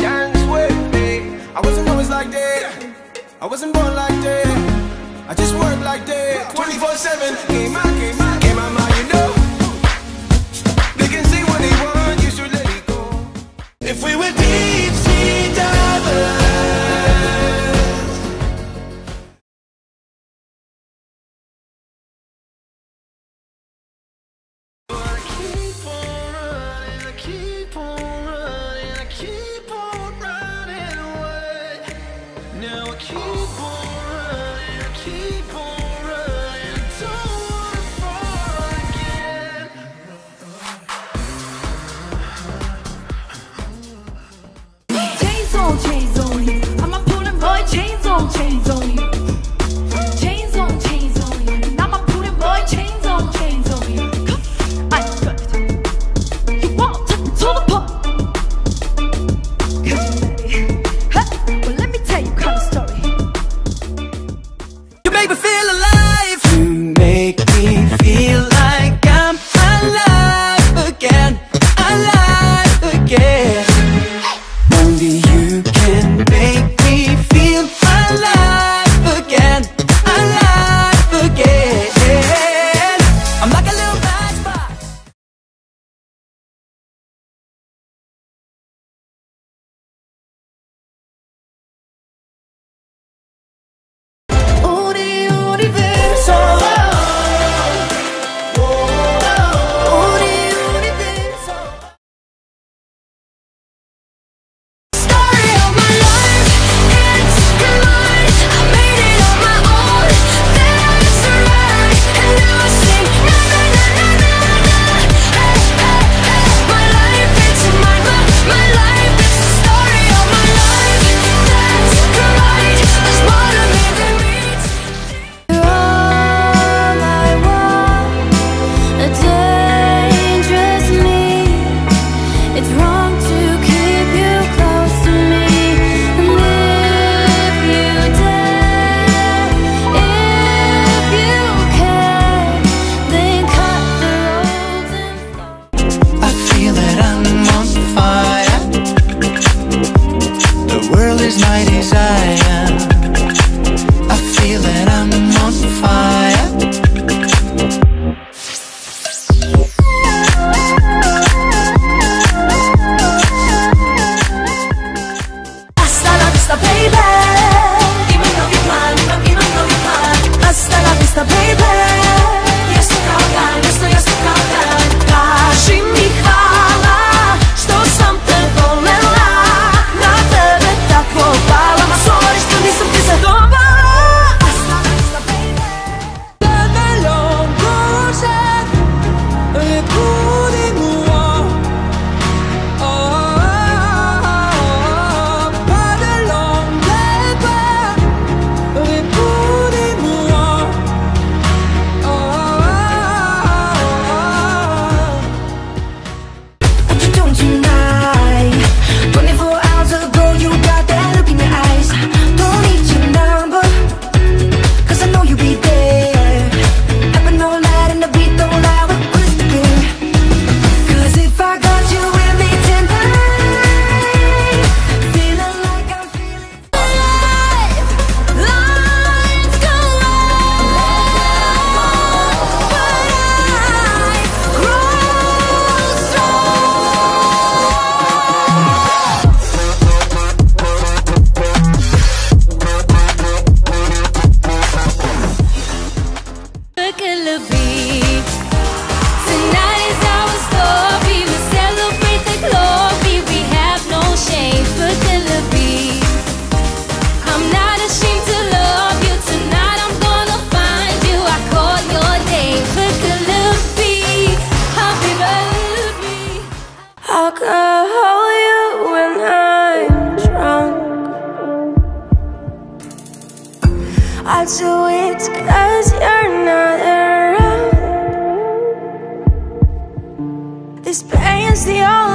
dance with me. I wasn't always like that. I wasn't born like that. I just work like that. 24 7. Game out, game out. This pain's the only